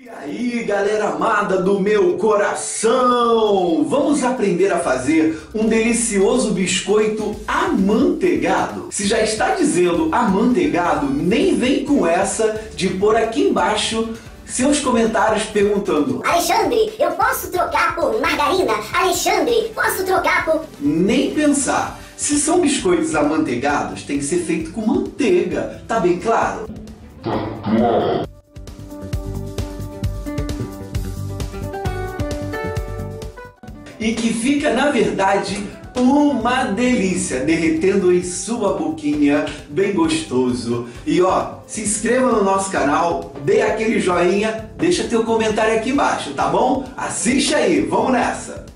E aí, galera amada do meu coração! Vamos aprender a fazer um delicioso biscoito amanteigado? Se já está dizendo amanteigado, nem vem com essa de pôr aqui embaixo seus comentários perguntando: Alexandre, eu posso trocar por margarina? Alexandre, posso trocar por. Nem pensar. Se são biscoitos amanteigados, tem que ser feito com manteiga. Tá bem claro? Tá claro. E que fica, na verdade, uma delícia, derretendo em sua boquinha, bem gostoso. E ó, se inscreva no nosso canal, dê aquele joinha, deixa teu comentário aqui embaixo, tá bom? Assiste aí, vamos nessa!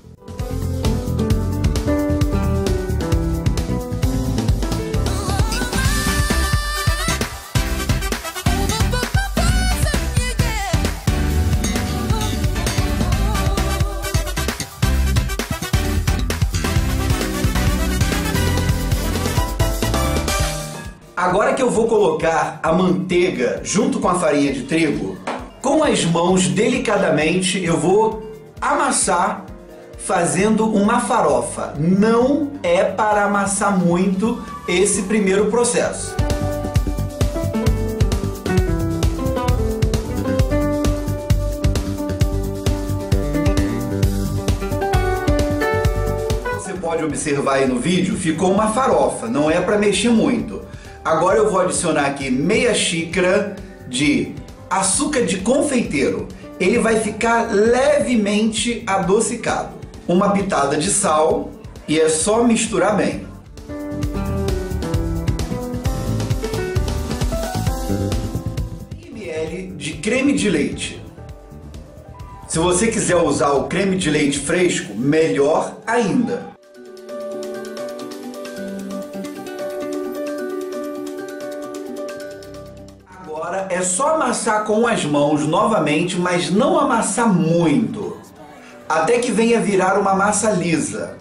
Agora que eu vou colocar a manteiga junto com a farinha de trigo, com as mãos delicadamente eu vou amassar fazendo uma farofa. Não é para amassar muito esse primeiro processo. Você pode observar aí no vídeo, ficou uma farofa, não é para mexer muito. Agora eu vou adicionar aqui meia xícara de açúcar de confeiteiro. Ele vai ficar levemente adocicado. Uma pitada de sal e é só misturar bem. ml de creme de leite. Se você quiser usar o creme de leite fresco, melhor ainda. É só amassar com as mãos novamente, mas não amassar muito, até que venha virar uma massa lisa.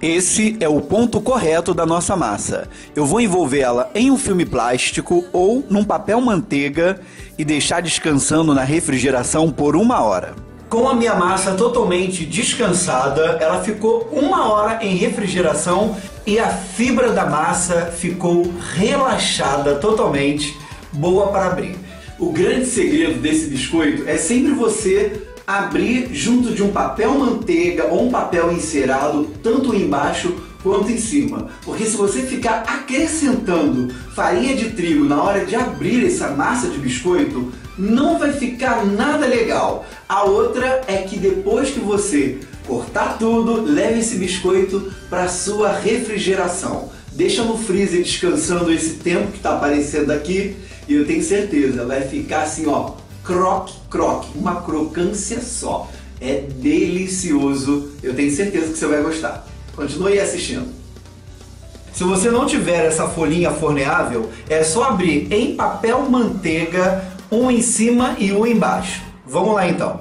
Esse é o ponto correto da nossa massa. Eu vou envolver ela em um filme plástico ou num papel manteiga e deixar descansando na refrigeração por uma hora. Com a minha massa totalmente descansada, ela ficou uma hora em refrigeração e a fibra da massa ficou relaxada totalmente boa para abrir. O grande segredo desse biscoito é sempre você abrir junto de um papel manteiga ou um papel encerado, tanto embaixo quanto em cima. Porque se você ficar acrescentando farinha de trigo na hora de abrir essa massa de biscoito, não vai ficar nada legal. A outra é que depois que você cortar tudo, leve esse biscoito para sua refrigeração. Deixa no freezer descansando esse tempo que está aparecendo aqui e eu tenho certeza, vai ficar assim, ó, croque, croque, uma crocância só. É delicioso, eu tenho certeza que você vai gostar. Continue assistindo. Se você não tiver essa folhinha forneável, é só abrir em papel manteiga, um em cima e um embaixo. Vamos lá então.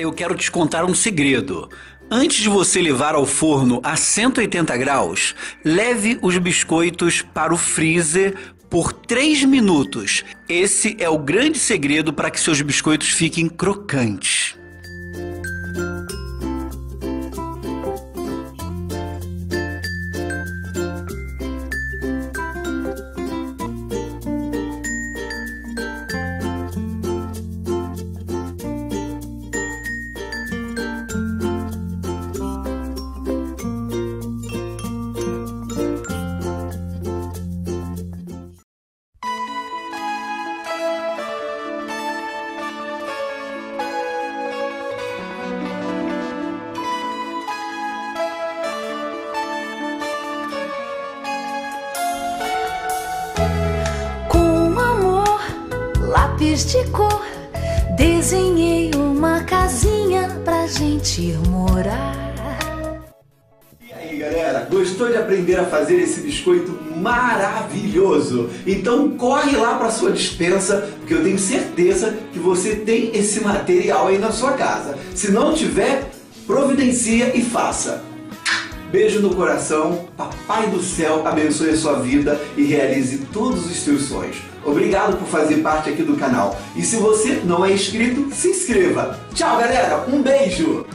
Eu quero te contar um segredo. Antes de você levar ao forno a 180 graus, leve os biscoitos para o freezer por 3 minutos. Esse é o grande segredo para que seus biscoitos fiquem crocantes. Lápis de cor, desenhei uma casinha pra gente ir morar. E aí galera, gostou de aprender a fazer esse biscoito maravilhoso? Então corre lá para sua dispensa, porque eu tenho certeza que você tem esse material aí na sua casa. Se não tiver, providencia e faça. Beijo no coração, Papai do Céu abençoe a sua vida e realize todos os seus sonhos. Obrigado por fazer parte aqui do canal. E se você não é inscrito, se inscreva. Tchau, galera. Um beijo.